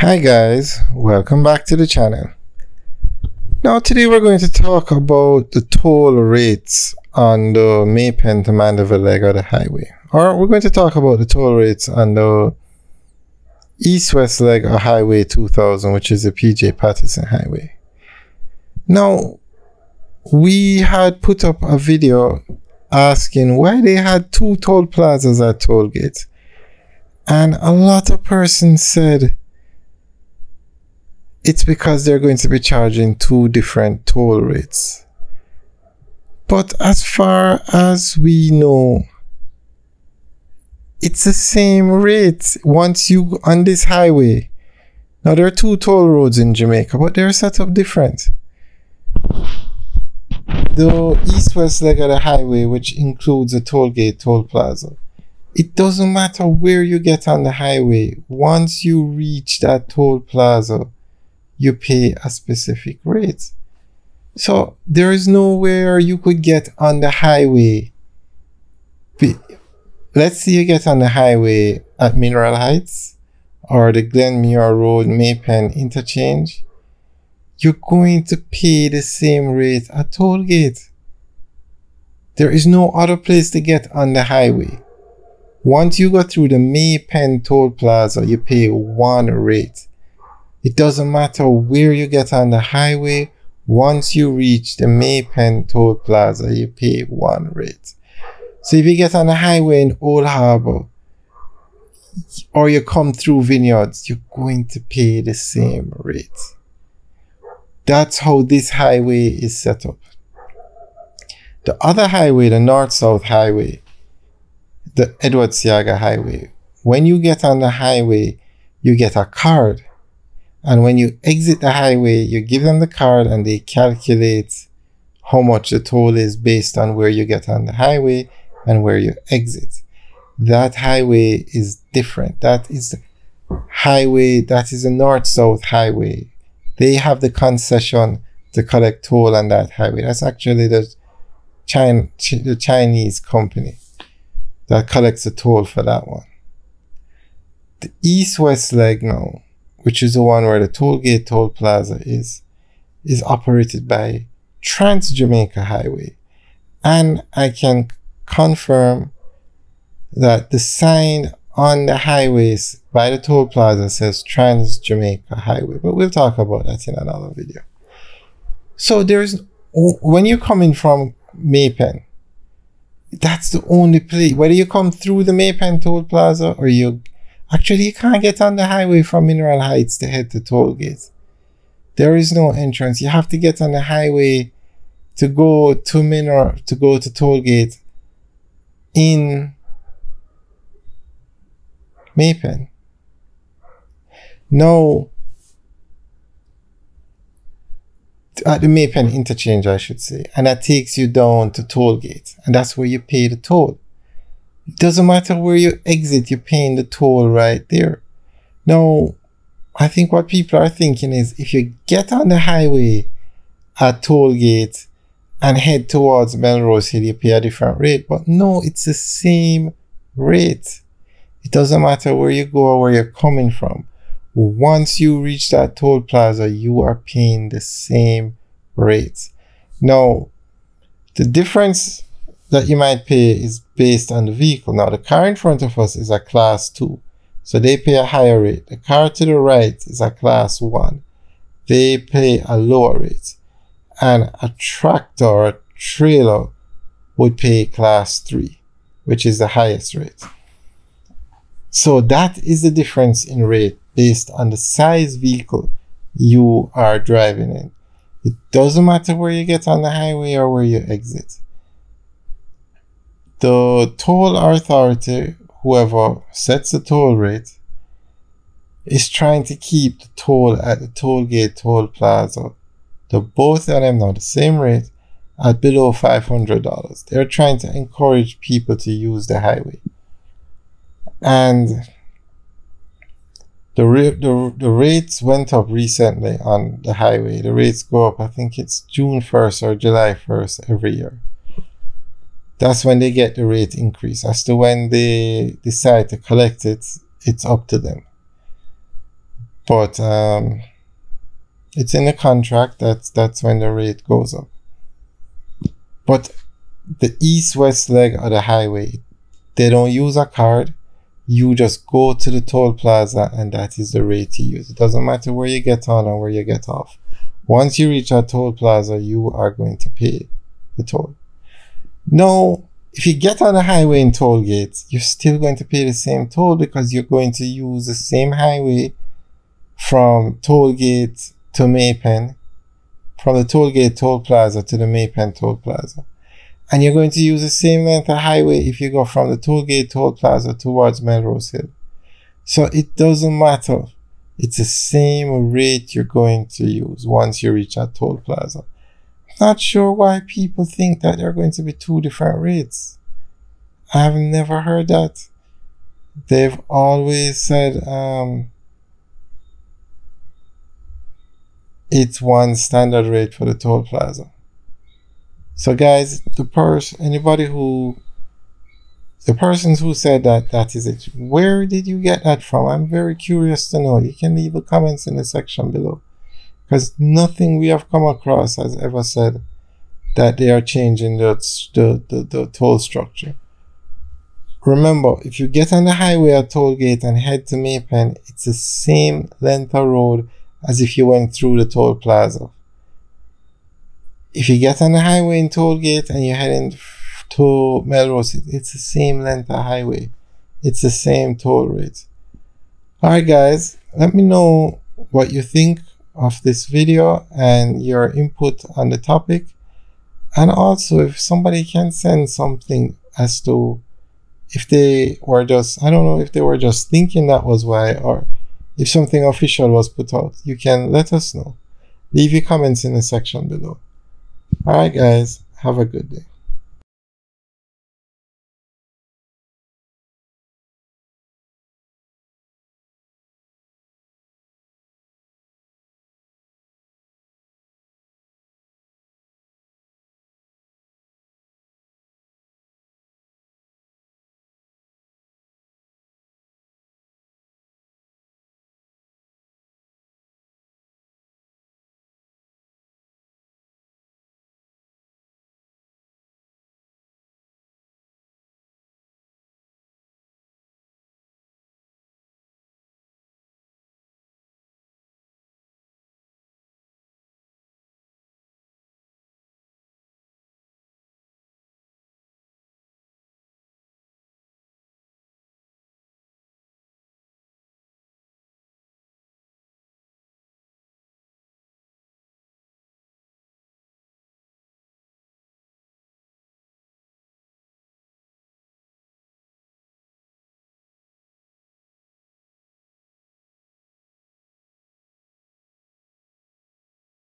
Hi guys, welcome back to the channel. Now today we're going to talk about the toll rates on the May Pen to Mandeville leg of the highway. Or we're going to talk about the toll rates on the east-west leg of Highway 2000, which is the PJ Patterson Highway. Now, we had put up a video asking why they had two toll plazas at toll gates. And a lot of persons said it's because they're going to be charging two different toll rates. But as far as we know, it's the same rate once you on this highway. Now there are two toll roads in Jamaica, but they're set up different. The east-west leg of the highway, which includes a toll gate, toll plaza, it doesn't matter where you get on the highway. Once you reach that toll plaza, you pay a specific rate. So there is nowhere you could get on the highway. Let's say you get on the highway at Mineral Heights or the Glenmuir Road May Pen interchange. You're going to pay the same rate at toll gate. There is no other place to get on the highway. Once you go through the May Pen toll plaza, you pay one rate. It doesn't matter where you get on the highway, once you reach the May Pen toll plaza, you pay one rate. So if you get on the highway in Old Harbor, or you come through vineyards, you're going to pay the same rate. That's how this highway is set up. The other highway, the north south highway, the Edward Seaga Highway. When you get on the highway, you get a card. And when you exit the highway, you give them the card and they calculate how much the toll is based on where you get on the highway and where you exit. That highway is different. That is the highway, that is a north south highway. They have the concession to collect toll on that highway. That's actually the, China, the Chinese company that collects the toll for that one. The east-west leg now, which is the one where the toll gate toll plaza is, is operated by Trans Jamaica Highway. And I can confirm that the sign on the highways by the toll plaza says Trans Jamaica Highway, but we'll talk about that in another video. So there's, when you're coming from May Pen, that's the only place. Whether you come through the May Pen Toll Plaza or you actually you can't get on the highway from Mineral Heights to head to toll gate. There is no entrance. You have to get on the highway to go to Mineral to go to toll gate in May Pen. No, at the May Pen interchange, I should say, and that takes you down to toll gate, and that's where you pay the toll. It doesn't matter where you exit, you're paying the toll right there. Now, I think what people are thinking is if you get on the highway at toll gate and head towards Melrose Hill, you pay a different rate. But no, it's the same rate. It doesn't matter where you go or where you're coming from once you reach that toll plaza, you are paying the same rate. Now, the difference that you might pay is based on the vehicle. Now, the car in front of us is a class 2, so they pay a higher rate. The car to the right is a class 1, they pay a lower rate. And a tractor or a trailer would pay class 3, which is the highest rate. So that is the difference in rate based on the size vehicle you are driving in. It doesn't matter where you get on the highway or where you exit. The toll authority, whoever sets the toll rate, is trying to keep the toll at the toll gate toll plaza, the both of them now the same rate, at below $500. They're trying to encourage people to use the highway. And the, the, the rates went up recently on the highway. The rates go up, I think it's June 1st or July 1st every year. That's when they get the rate increase. As to when they decide to collect it, it's up to them. but um, it's in the contract. That's that's when the rate goes up. But the east-west leg of the highway, they don't use a card. You just go to the toll plaza, and that is the rate you use. It doesn't matter where you get on or where you get off. Once you reach a toll plaza, you are going to pay the toll. No, if you get on a highway in toll gates, you're still going to pay the same toll because you're going to use the same highway from toll gate to May-Pen, from the toll gate toll plaza to the May-Pen toll plaza. And you're going to use the same length of highway if you go from the toll gate toll plaza towards Melrose Hill. So it doesn't matter. It's the same rate you're going to use once you reach that toll plaza. Not sure why people think that there are going to be two different rates. I've never heard that. They've always said um, it's one standard rate for the toll plaza. So, guys, the person, anybody who, the persons who said that, that is it. Where did you get that from? I'm very curious to know. You can leave the comments in the section below because nothing we have come across has ever said that they are changing the, the, the, the toll structure. Remember, if you get on the highway at toll gate and head to May-Pen, it's the same length of road as if you went through the toll plaza. If you get on the highway in toll gate and you're heading to Melrose, it's the same length of highway. It's the same toll rate. Alright guys, let me know what you think of this video and your input on the topic. And also if somebody can send something as to if they were just, I don't know if they were just thinking that was why or if something official was put out, you can let us know. Leave your comments in the section below. Alright guys, have a good day.